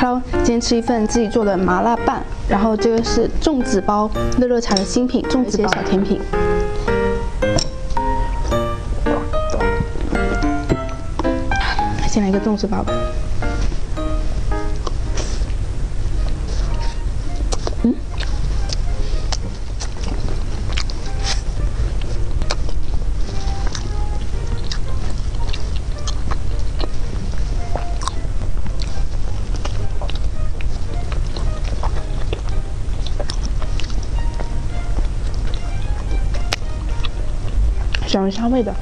Hello，今天吃一份自己做的麻辣拌，然后这个是粽子包，乐乐茶的新品粽子包小甜品。先来一个粽子包吧。龙虾味的。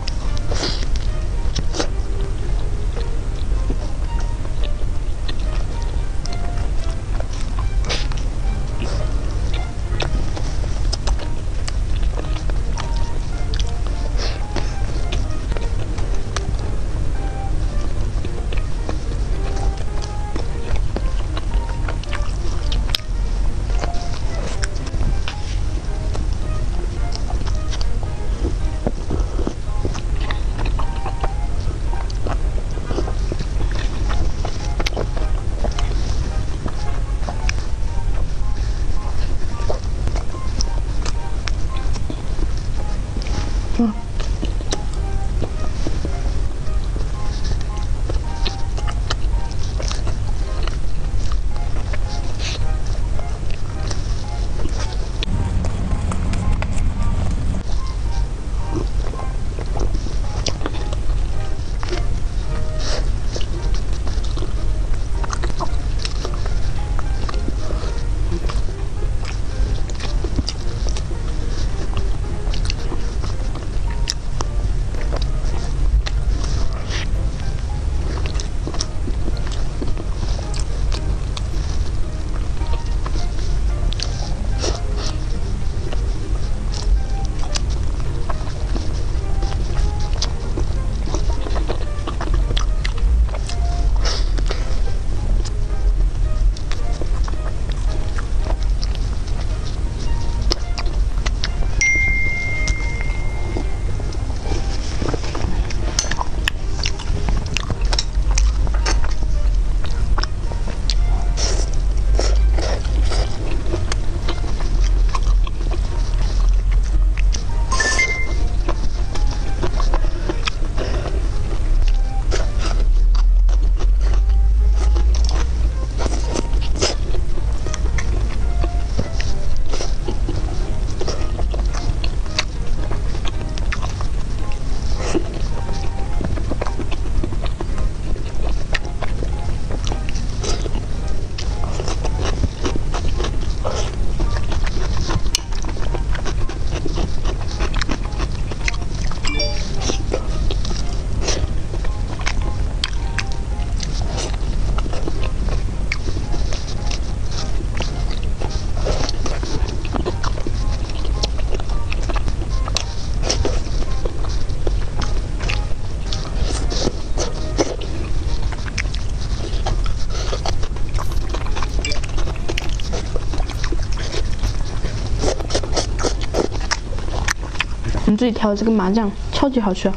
自己调的这个麻酱超级好吃。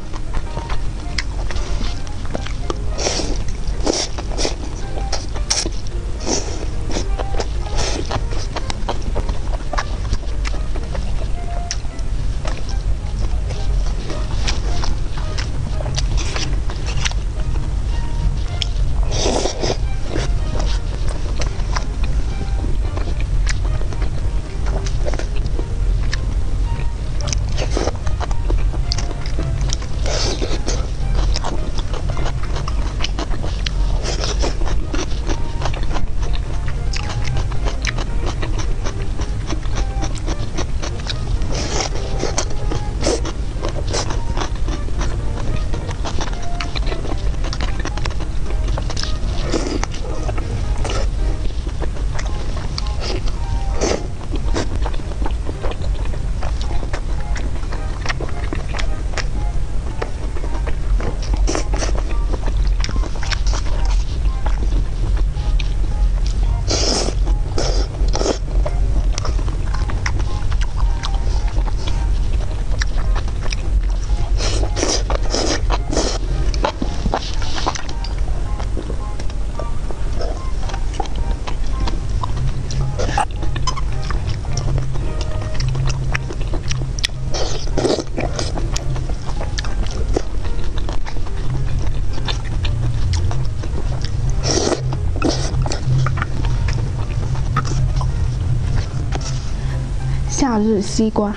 夏日西瓜。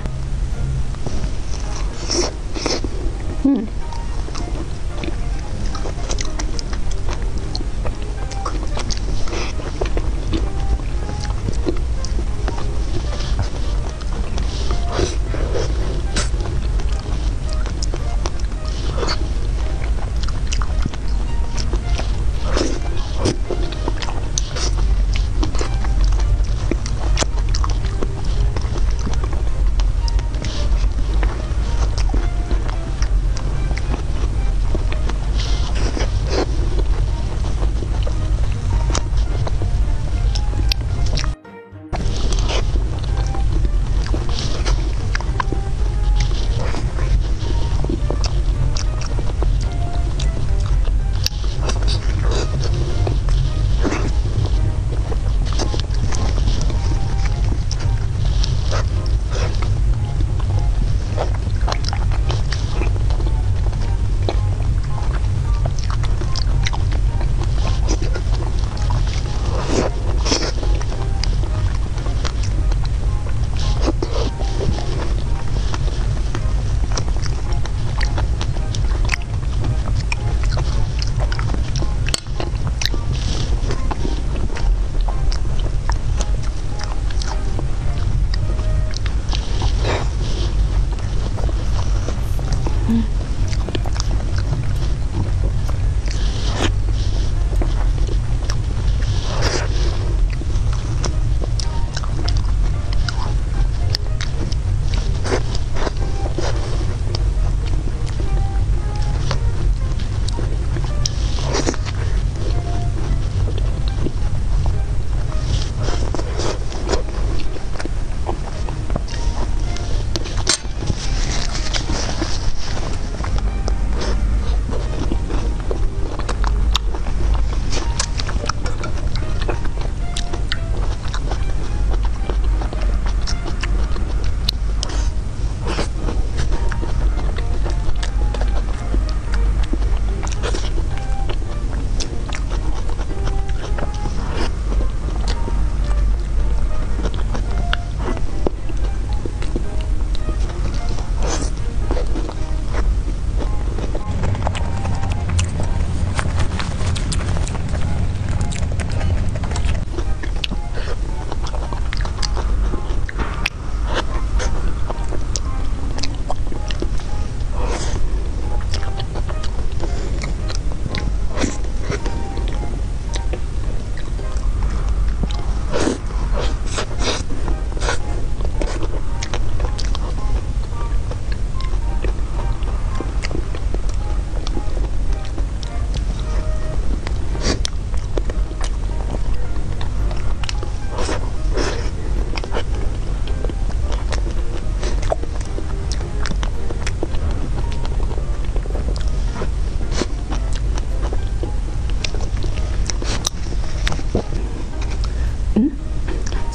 嗯。嗯。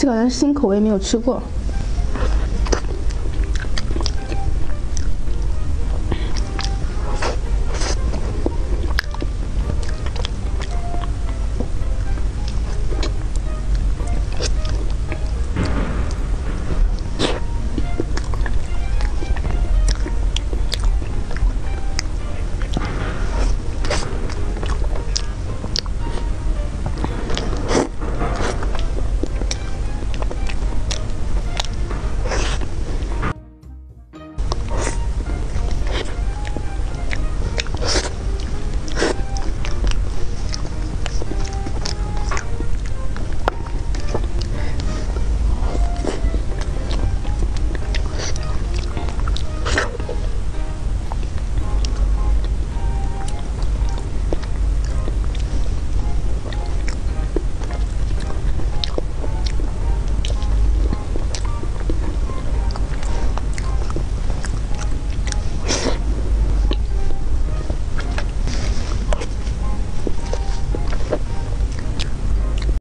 好像是新口味，没有吃过。